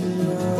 love.